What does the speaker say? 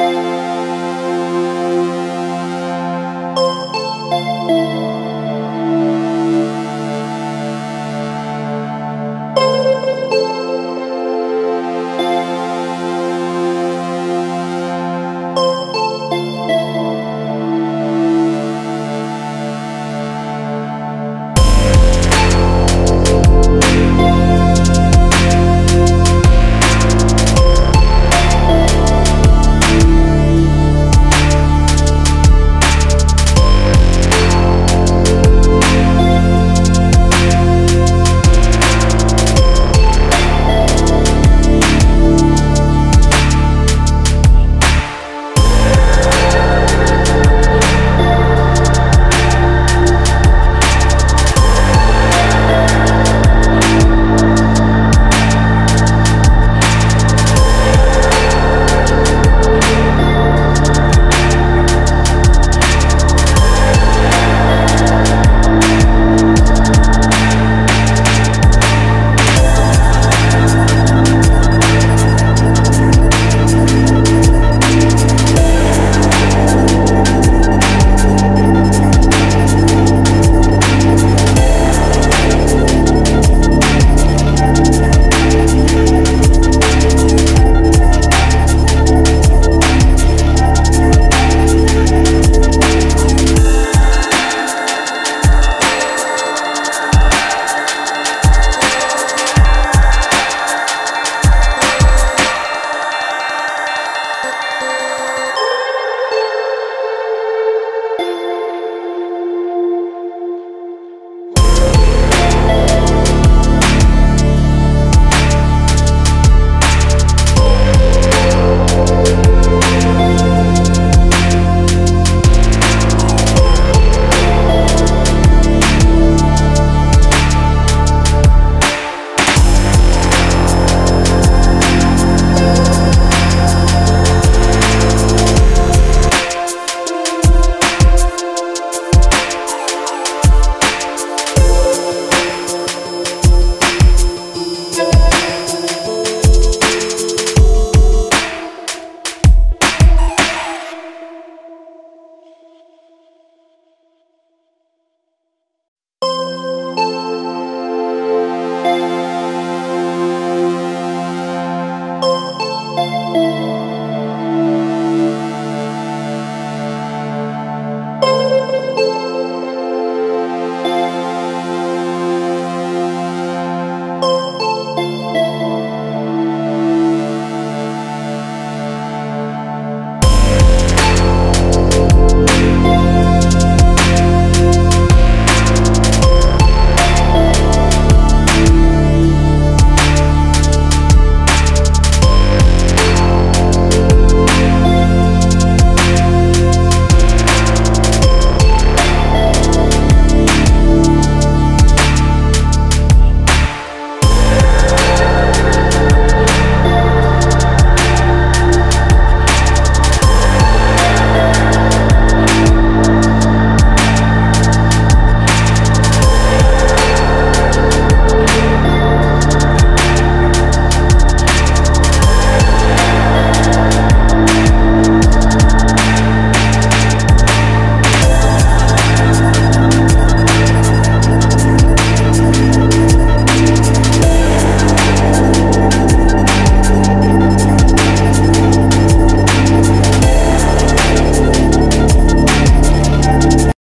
Música